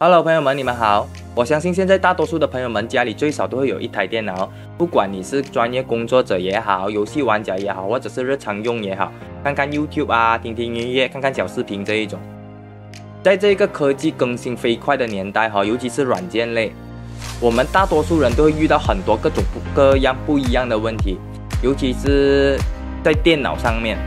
Hello，朋友们，你们好。我相信现在大多数的朋友们家里最少都会有一台电脑，不管你是专业工作者也好，游戏玩家也好，或者是日常用也好，看看 YouTube 啊，听听音乐，看看小视频这一种。在这个科技更新飞快的年代哈，尤其是软件类，我们大多数人都会遇到很多各种各样不一样的问题，尤其是在电脑上面，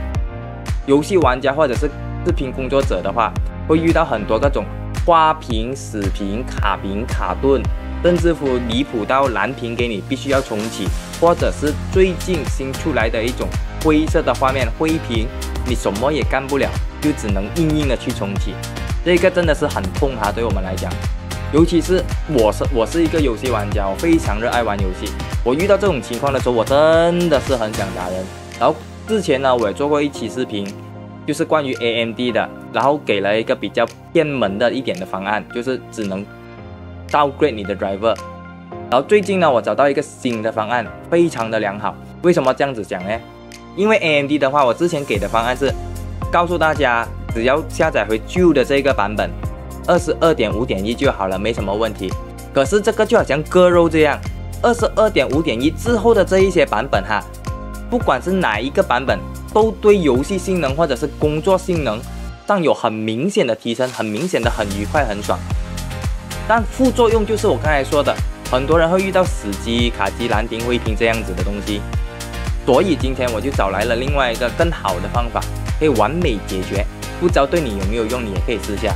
游戏玩家或者是视频工作者的话，会遇到很多各种。花屏、死屏、卡屏、卡顿，甚至乎离谱到蓝屏给你必须要重启，或者是最近新出来的一种灰色的画面灰屏，你什么也干不了，就只能硬硬的去重启，这个真的是很痛哈，对我们来讲，尤其是我是我是一个游戏玩家，我非常热爱玩游戏，我遇到这种情况的时候，我真的是很想打人。然后之前呢，我也做过一期视频。就是关于 AMD 的，然后给了一个比较偏门的一点的方案，就是只能 downgrade 你的 driver。然后最近呢，我找到一个新的方案，非常的良好。为什么这样子讲呢？因为 AMD 的话，我之前给的方案是告诉大家，只要下载回旧的这个版本，二十二点五点一就好了，没什么问题。可是这个就好像割肉这样，二十二点五点一之后的这一些版本哈，不管是哪一个版本。都对游戏性能或者是工作性能上有很明显的提升，很明显的很愉快很爽。但副作用就是我刚才说的，很多人会遇到死机、卡机、蓝屏、灰屏这样子的东西。所以今天我就找来了另外一个更好的方法，可以完美解决。不知道对你有没有用，你也可以试下。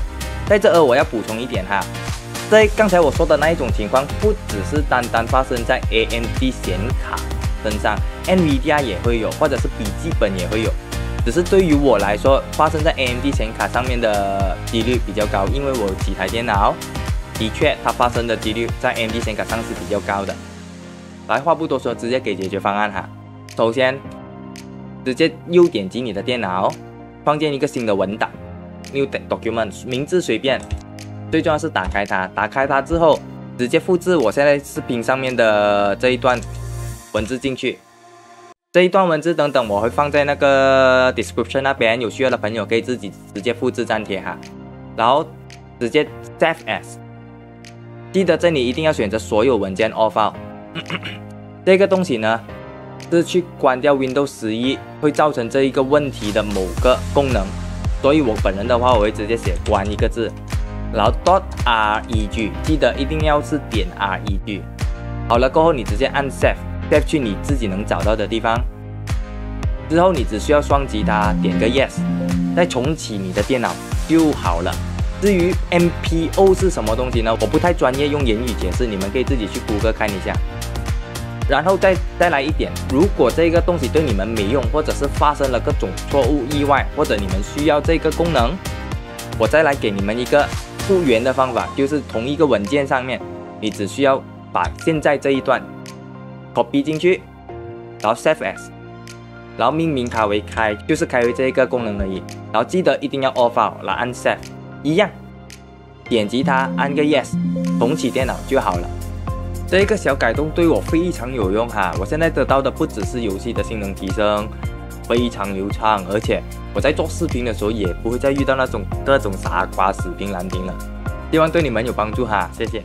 在这儿我要补充一点哈，在刚才我说的那一种情况，不只是单单发生在 AMD 显卡。身上，NVIDIA 也会有，或者是笔记本也会有，只是对于我来说，发生在 AMD 显卡上面的几率比较高，因为我有几台电脑，的确它发生的几率在 AMD 显卡上是比较高的。来，话不多说，直接给解决方案哈。首先，直接右点击你的电脑，创建一个新的文档，New Document，名字随便，最重要是打开它，打开它之后，直接复制我现在视频上面的这一段。文字进去，这一段文字等等我会放在那个 description 那边，有需要的朋友可以自己直接复制粘贴哈，然后直接 save as。记得这里一定要选择所有文件 all file。这个东西呢是去关掉 Windows 十一会造成这一个问题的某个功能，所以我本人的话我会直接写关一个字，然后 dot reg，记得一定要是点 reg。好了过后你直接按 save。再去你自己能找到的地方，之后你只需要双击它，点个 yes，再重启你的电脑就好了。至于 MPO 是什么东西呢？我不太专业，用言语解释，你们可以自己去谷歌看一下。然后再再来一点，如果这个东西对你们没用，或者是发生了各种错误意外，或者你们需要这个功能，我再来给你们一个复原的方法，就是同一个文件上面，你只需要把现在这一段。Copy 进去，然后 save as，然后命名它为开，就是开为这一个功能而已。然后记得一定要 off file，来按 save，一样，点击它，按个 yes，重启电脑就好了。这一个小改动对我非常有用哈，我现在得到的不只是游戏的性能提升，非常流畅，而且我在做视频的时候也不会再遇到那种各种傻瓜死屏蓝屏了。希望对你们有帮助哈，谢谢。